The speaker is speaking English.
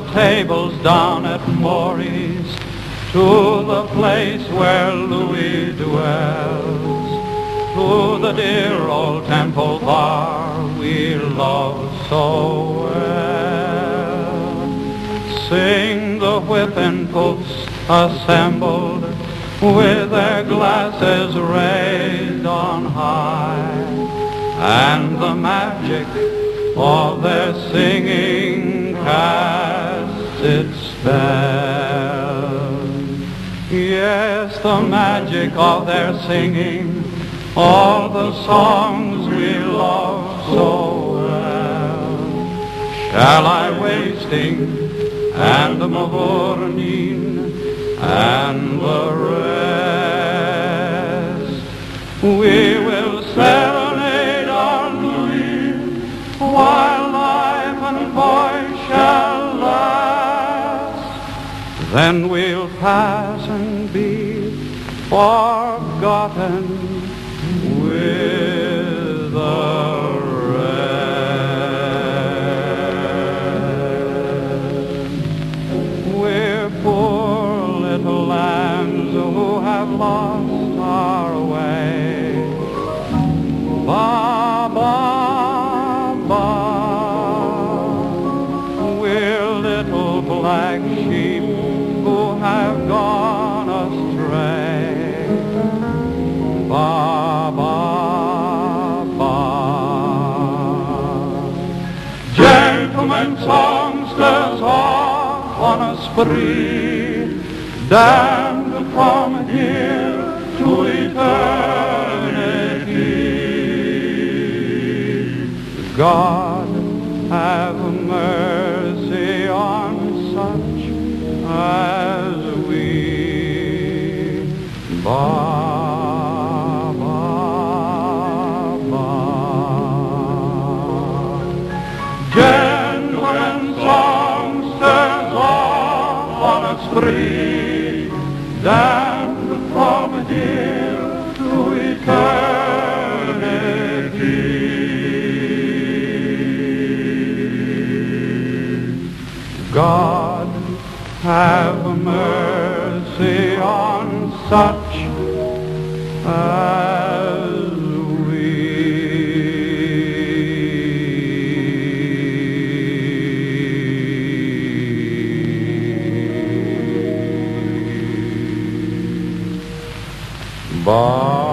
the tables down at Mory's, to the place where Louis dwells, to the dear old temple bar we love so well. Sing the Whiffenpoofs assembled with their glasses raised on high, and the magic of their singing spell. Yes, the magic of their singing, all the songs we love so well. Shall I wasting and the Mavourneen and the rest? We will serenade our Louis while life and voice shall. Then we'll pass and be forgotten with the rest. We're poor little lambs who have lost our way. Ba, ba, ba. We're little black sheep have gone astray. Ba, ba, ba. Gentlemen songsters off on a spree, damned from here to eternity. God have from here to eternity. God have mercy on such. Bye.